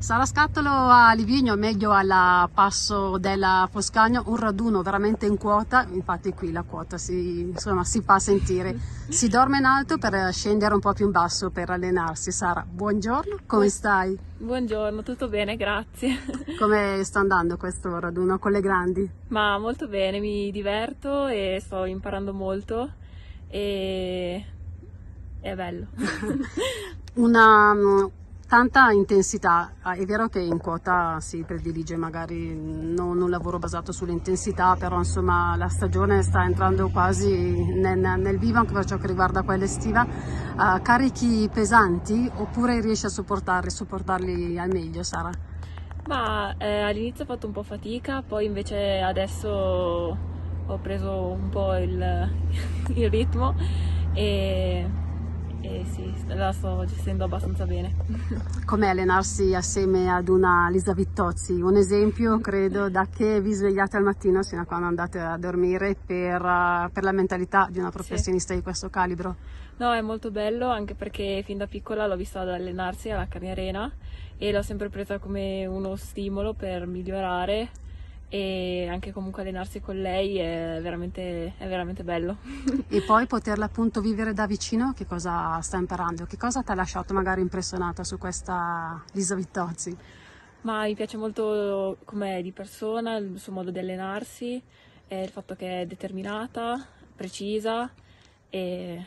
Sara Scattolo a Livigno, meglio alla passo della Foscagno, un raduno veramente in quota, infatti qui la quota si, insomma, si fa sentire. Si dorme in alto per scendere un po' più in basso per allenarsi. Sara, buongiorno, come stai? Buongiorno, tutto bene, grazie. Come sta andando questo raduno con le grandi? Ma molto bene, mi diverto e sto imparando molto e è bello. Una tanta intensità, ah, è vero che in quota si predilige magari non un lavoro basato sull'intensità, però insomma la stagione sta entrando quasi nel, nel vivo anche per ciò che riguarda quella estiva. Uh, carichi pesanti oppure riesci a sopportarli, sopportarli al meglio Sara? Ma eh, all'inizio ho fatto un po' fatica, poi invece adesso ho preso un po' il, il ritmo e e sì, la sto gestendo abbastanza bene. Com'è allenarsi assieme ad una Lisa Vittozzi? Un esempio, credo, da che vi svegliate al mattino fino a quando andate a dormire per, uh, per la mentalità di una professionista sì. di questo calibro? No, è molto bello anche perché fin da piccola l'ho vista ad allenarsi alla Cani Arena e l'ho sempre presa come uno stimolo per migliorare e anche comunque allenarsi con lei è veramente, è veramente bello. E poi poterla appunto vivere da vicino, che cosa sta imparando? Che cosa ti ha lasciato magari impressionata su questa Lisa Vittozzi? Ma mi piace molto com'è di persona, il suo modo di allenarsi, il fatto che è determinata, precisa e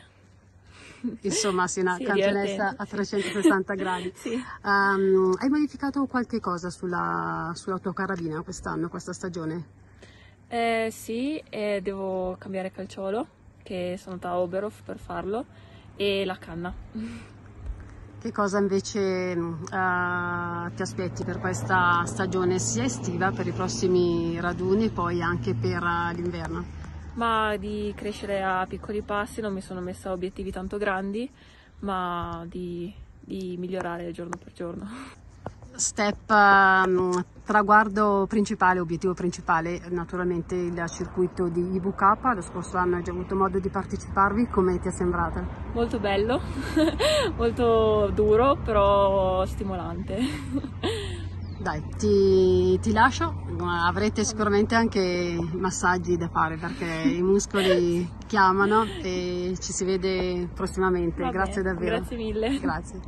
insomma sei una sì, campionessa a 360 gradi. sì. um, hai modificato qualche cosa sulla, sulla tua carabina quest'anno, questa stagione? Eh, sì, eh, devo cambiare calciolo, che sono andata a Oberhof per farlo, e la canna. Che cosa invece uh, ti aspetti per questa stagione sia estiva, per i prossimi raduni e poi anche per uh, l'inverno? Ma di crescere a piccoli passi, non mi sono messa obiettivi tanto grandi, ma di, di migliorare giorno per giorno. Step, um, traguardo principale, obiettivo principale, naturalmente il circuito di IVK, lo scorso anno hai già avuto modo di parteciparvi, come ti è sembrata? Molto bello, molto duro, però stimolante. Dai, ti, ti, lascio, avrete sicuramente anche massaggi da fare perché i muscoli chiamano e ci si vede prossimamente. Va Grazie bene, davvero. Grazie mille. Grazie.